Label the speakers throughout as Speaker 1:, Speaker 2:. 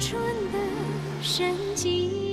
Speaker 1: 春的生机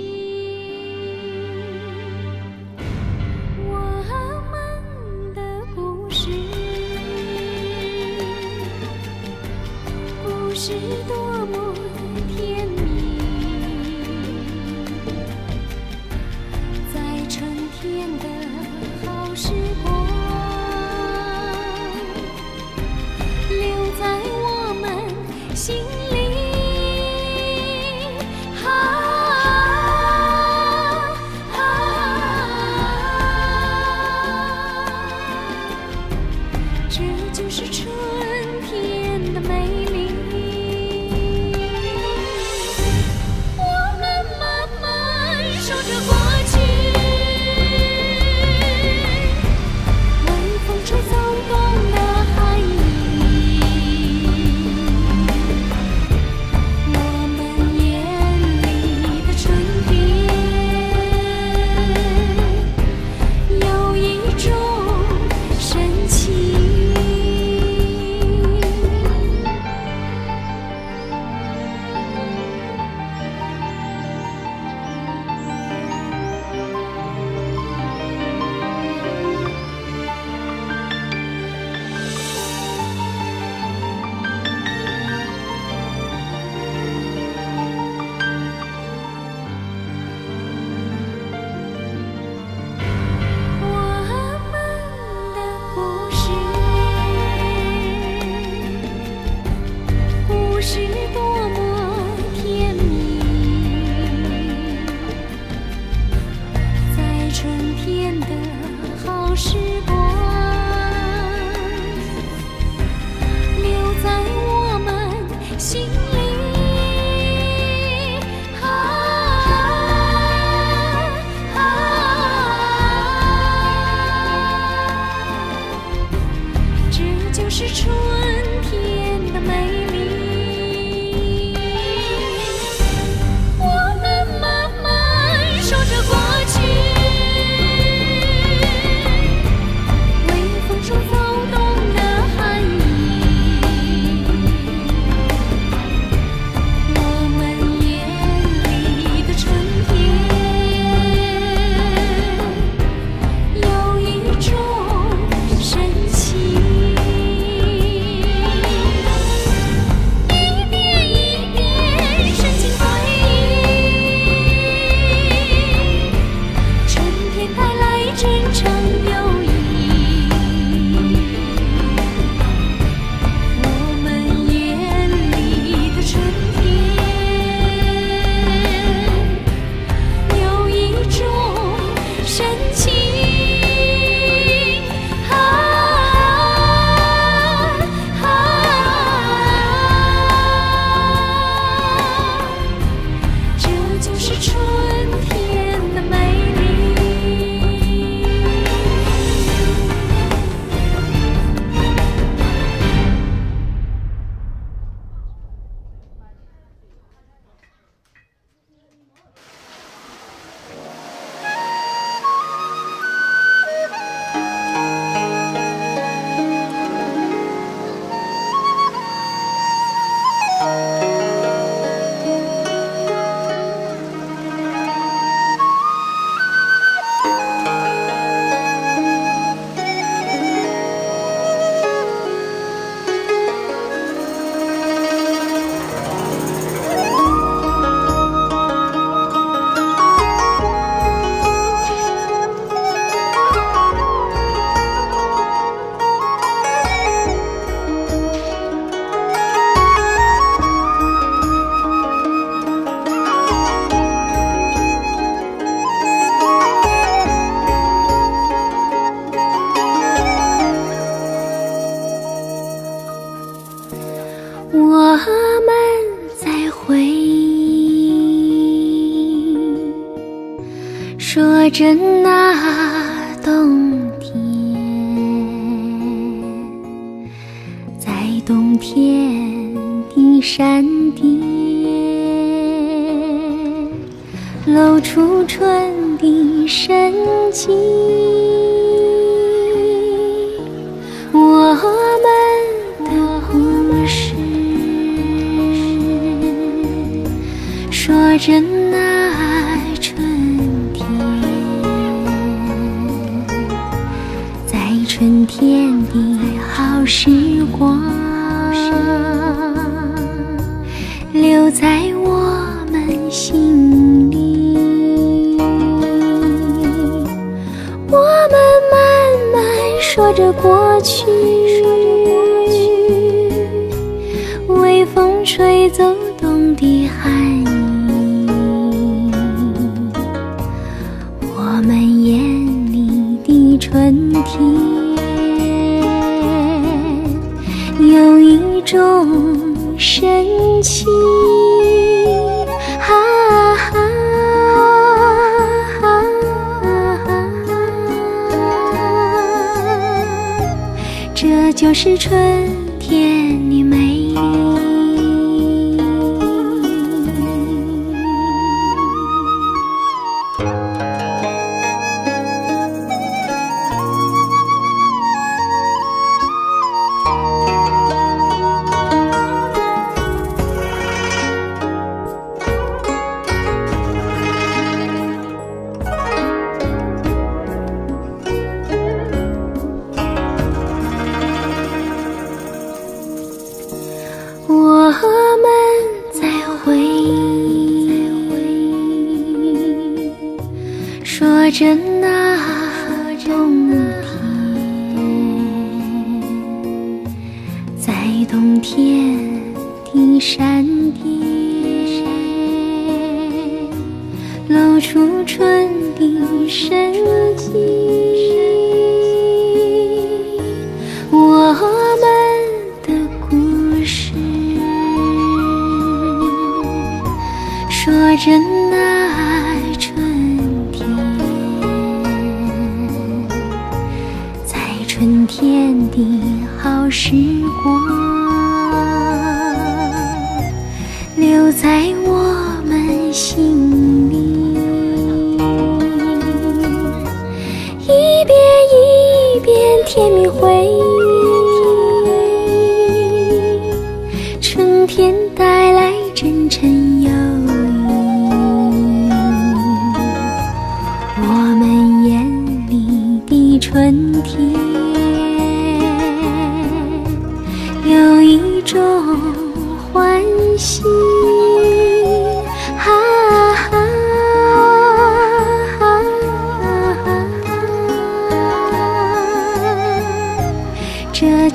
Speaker 1: 正那冬天，在冬天的山巅，露出春的生机。留在我们心里。我们慢慢说着过去，微风吹走冬的寒意，我们眼里的春天，有一种神奇。是春。着那冬天，在冬天的山巅，露出春的生机。我们的故事，说着的好时光，留在我们心。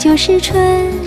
Speaker 1: 就是春。